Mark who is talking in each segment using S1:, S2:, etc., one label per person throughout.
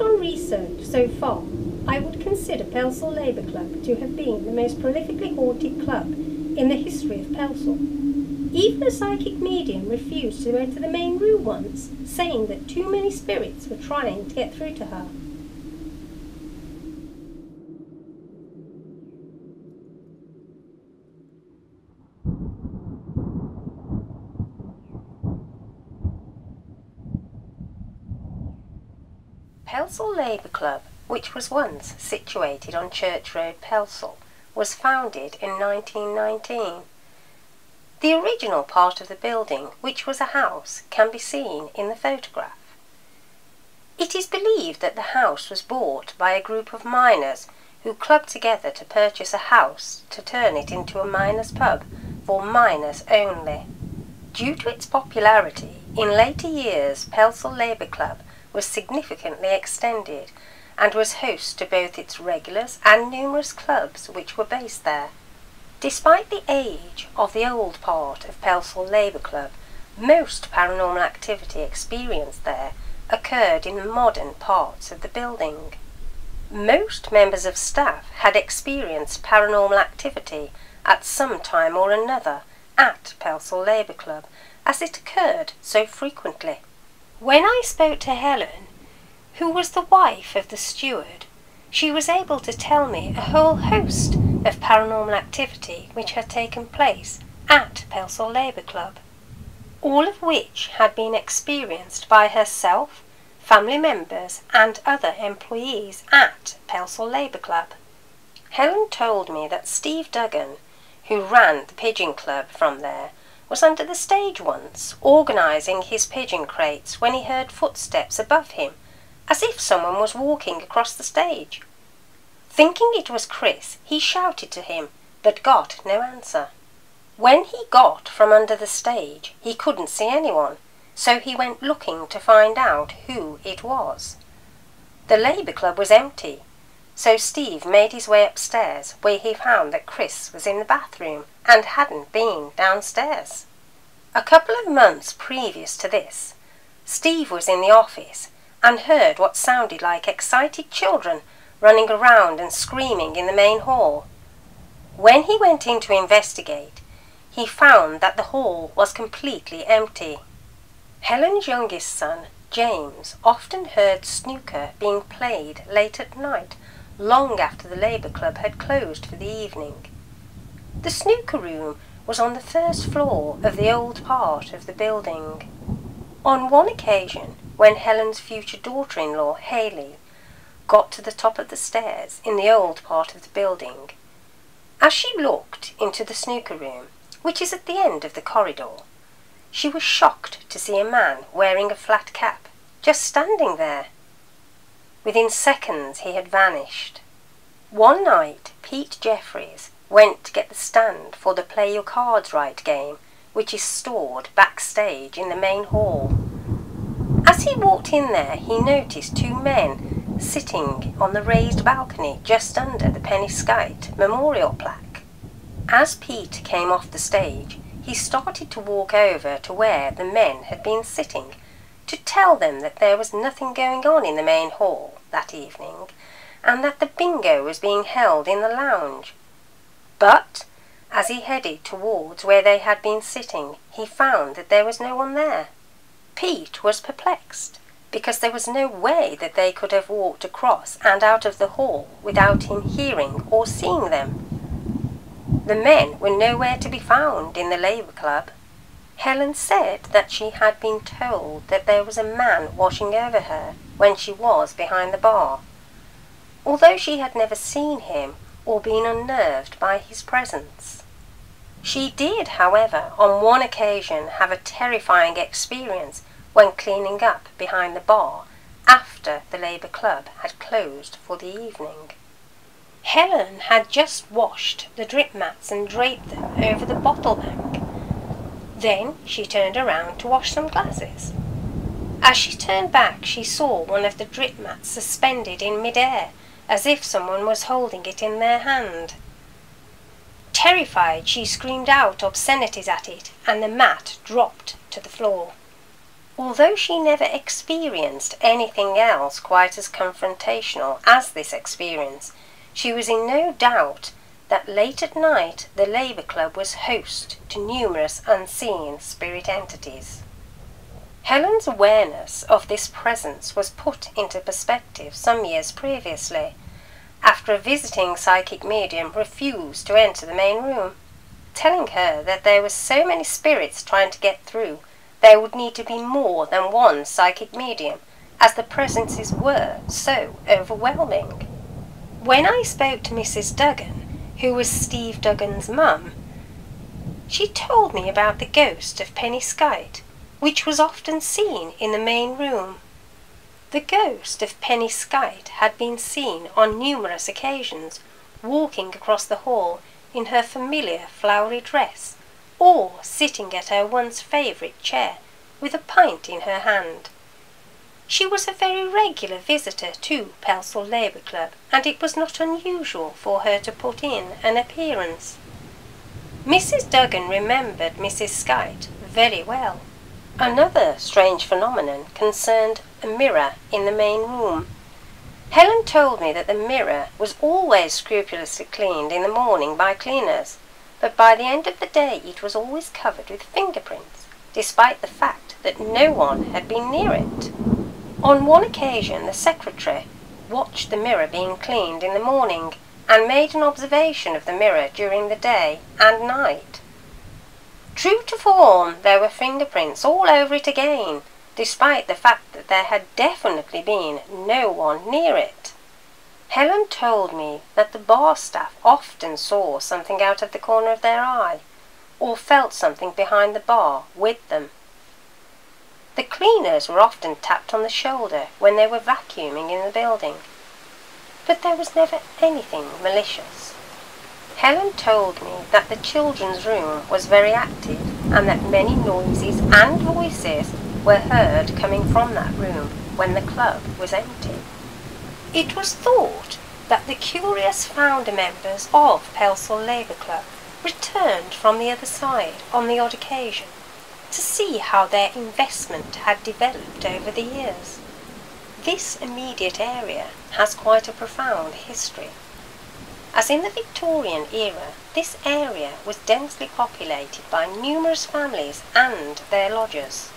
S1: On research so far, I would consider Pelsall Labour Club to have been the most prolifically haunted club in the history of Pelsall. Even a psychic medium refused to enter the main room once, saying that too many spirits were trying to get through to her.
S2: Pelsall Labour Club, which was once situated on Church Road, Pelsall, was founded in 1919. The original part of the building, which was a house, can be seen in the photograph. It is believed that the house was bought by a group of miners who clubbed together to purchase a house to turn it into a miners' pub for miners only. Due to its popularity, in later years Pelsall Labour Club was significantly extended and was host to both its regulars and numerous clubs which were based there. Despite the age of the old part of Pelsall Labour Club, most paranormal activity experienced there occurred in the modern parts of the building. Most members of staff had experienced paranormal activity at some time or another at Pelsall Labour Club, as it occurred so frequently. When I spoke to Helen, who was the wife of the steward, she was able to tell me a whole host of paranormal activity which had taken place at Pelsall Labour Club, all of which had been experienced by herself, family members and other employees at Pelsall Labour Club. Helen told me that Steve Duggan, who ran the Pigeon Club from there, was under the stage once, organising his pigeon crates when he heard footsteps above him, as if someone was walking across the stage. Thinking it was Chris, he shouted to him, but got no answer. When he got from under the stage, he couldn't see anyone, so he went looking to find out who it was. The Labour Club was empty, so Steve made his way upstairs where he found that Chris was in the bathroom and hadn't been downstairs. A couple of months previous to this, Steve was in the office and heard what sounded like excited children running around and screaming in the main hall. When he went in to investigate, he found that the hall was completely empty. Helen's youngest son, James, often heard snooker being played late at night long after the Labour Club had closed for the evening. The snooker room was on the first floor of the old part of the building. On one occasion, when Helen's future daughter-in-law, Haley, got to the top of the stairs in the old part of the building, as she looked into the snooker room, which is at the end of the corridor, she was shocked to see a man wearing a flat cap just standing there. Within seconds he had vanished. One night, Pete Jeffries went to get the stand for the Play Your Cards Right game, which is stored backstage in the main hall. As he walked in there, he noticed two men sitting on the raised balcony just under the Penny Skite memorial plaque. As Pete came off the stage, he started to walk over to where the men had been sitting to tell them that there was nothing going on in the main hall that evening and that the bingo was being held in the lounge. But as he headed towards where they had been sitting, he found that there was no one there. Pete was perplexed because there was no way that they could have walked across and out of the hall without him hearing or seeing them. The men were nowhere to be found in the Labour Club. Helen said that she had been told that there was a man watching over her when she was behind the bar, although she had never seen him or been unnerved by his presence. She did, however, on one occasion have a terrifying experience when cleaning up behind the bar after the Labour Club had closed for the evening. Helen had just washed the drip mats and draped them over the bottle bank then she turned around to wash some glasses. As she turned back, she saw one of the drip mats suspended in midair, as if someone was holding it in their hand. Terrified, she screamed out obscenities at it, and the mat dropped to the floor. Although she never experienced anything else quite as confrontational as this experience, she was in no doubt that late at night the Labour Club was host to numerous unseen spirit entities. Helen's awareness of this presence was put into perspective some years previously, after a visiting psychic medium refused to enter the main room, telling her that there were so many spirits trying to get through there would need to be more than one psychic medium, as the presences were so overwhelming. When I spoke to Mrs. Duggan, who was Steve Duggan's mum, she told me about the ghost of Penny Skite, which was often seen in the main room. The ghost of Penny Skite had been seen on numerous occasions walking across the hall in her familiar flowery dress, or sitting at her once favourite chair with a pint in her hand. She was a very regular visitor to Pelsall Labour Club, and it was not unusual for her to put in an appearance. Mrs. Duggan remembered Mrs. Skite very well. Another strange phenomenon concerned a mirror in the main room. Helen told me that the mirror was always scrupulously cleaned in the morning by cleaners, but by the end of the day it was always covered with fingerprints, despite the fact that no one had been near it. On one occasion the secretary watched the mirror being cleaned in the morning and made an observation of the mirror during the day and night. True to form, there were fingerprints all over it again, despite the fact that there had definitely been no one near it. Helen told me that the bar staff often saw something out of the corner of their eye, or felt something behind the bar with them. The cleaners were often tapped on the shoulder when they were vacuuming in the building. But there was never anything malicious. Helen told me that the children's room was very active and that many noises and voices were heard coming from that room when the club was empty. It was thought that the curious founder members of Pelsall Labour Club returned from the other side on the odd occasion to see how their investment had developed over the years. This immediate area has quite a profound history. As in the Victorian era, this area was densely populated by numerous families and their lodgers.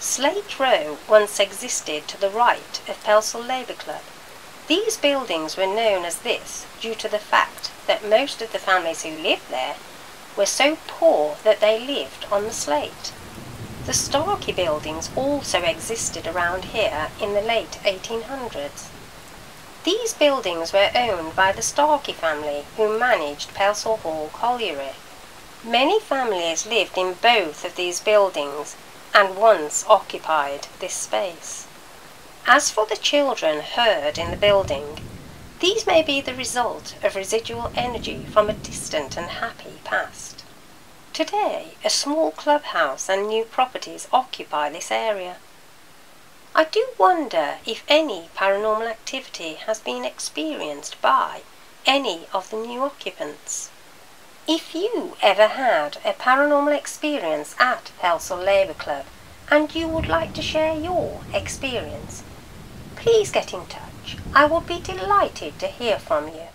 S2: Slate Row once existed to the right of Pelsall Labour Club. These buildings were known as this due to the fact that most of the families who lived there were so poor that they lived on the slate. The Starkey buildings also existed around here in the late 1800s. These buildings were owned by the Starkey family who managed Pelsall Hall Colliery. Many families lived in both of these buildings and once occupied this space. As for the children heard in the building, these may be the result of residual energy from a distant and happy past. Today, a small clubhouse and new properties occupy this area. I do wonder if any paranormal activity has been experienced by any of the new occupants. If you ever had a paranormal experience at Pelsall Labour Club and you would like to share your experience, please get in touch. I will be delighted to hear from you.